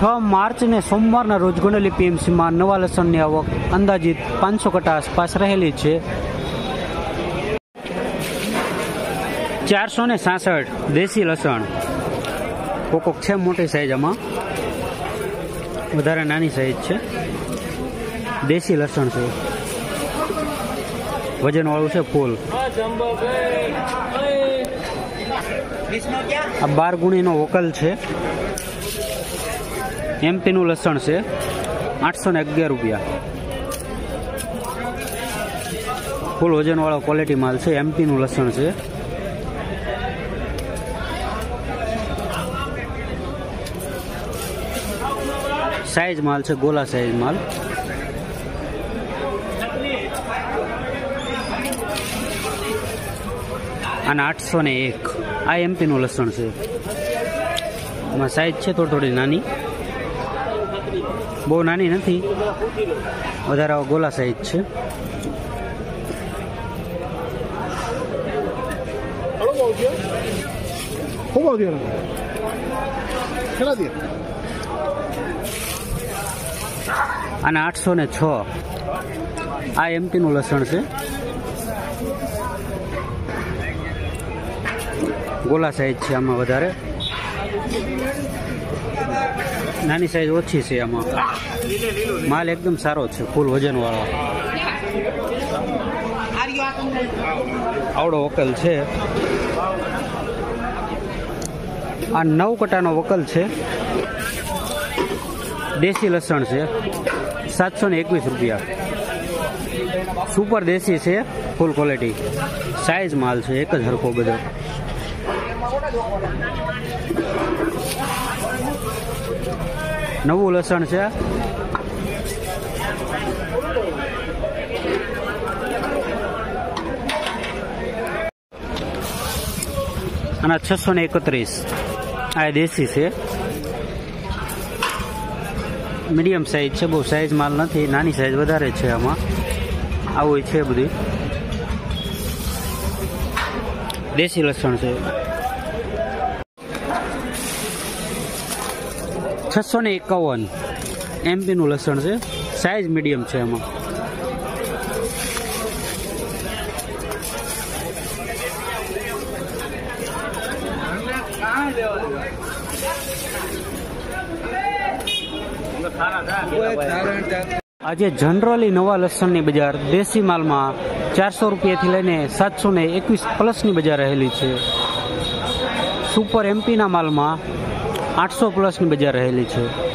છ માર્ચ ને સોમવારના રોજ ગોંડલી પીએમસીમાં નવા લસણની આવક અંદાજિત પાંચસો કટા આસપાસ રહેલી છે. ચારસો ને સાસઠ દેશી લસણ. કોકોક છે મોટી સાઈઝ આમાં. વધારે નાની સાઈઝ છે. દેશી લસણ છે. વજનવાળું છે ફૂલ. આ બાર ગુણીનો વકલ છે. એમપીનું લસણ છે આઠસો ને અગિયાર રૂપિયા. ફૂલ વજનવાળો ક્વોલિટી માલ છે એમપીનું લસણ છે. સાઈઝ માલ છે, ગોલા સાઈઝ માલ. અને આઠસો ને એક. આ એમપીનું લસણ છે. એમાં સાઈઝ છે થોડી થોડી નાની. બહુ નાની નથી. વધારે ગોલા સાઈઝ છે. ખૂબ આવતી અને આઠસો ને છ. આ એમટીનું લસણ છે. ગોલા સાઈઝ છે આમાં વધારે. નાની સાઈઝ ઓછી છે આમાં. માલ એકદમ સારો છે ફૂલ વજનવાળો. આવડો વકલ છે. આ નવ કટાનો વકલ છે. દેશી લસણ છે. સાતસો ને એકવીસ રૂપિયા. સુપર દેશી છે ફૂલ ક્વોલિટી સાઈઝ માલ છે, એક જ હરખો બધો. નવું લસણ છે. અને છસો ને એકત્રીસ. આ દેશી છે. મીડિયમ સાઈઝ છે, બહુ સાઈઝ માલ નથી, નાની સાઈઝ વધારે છે આમાં. આવું છે બધી. દેશી લસણ છે. છસો ને એકાવન એમપીનું લસણ છે. સાઇઝ મીડિયમ છે એમાં આજે જનરલી નવા લસણની બજાર દેશી માલમાં ચારસો રૂપિયાથી લઈને સાતસો ને એકવીસ પ્લસની બજાર રહેલી છે. સુપર એમપીના માલમાં આઠસો પ્લસની બજાર રહેલી છે.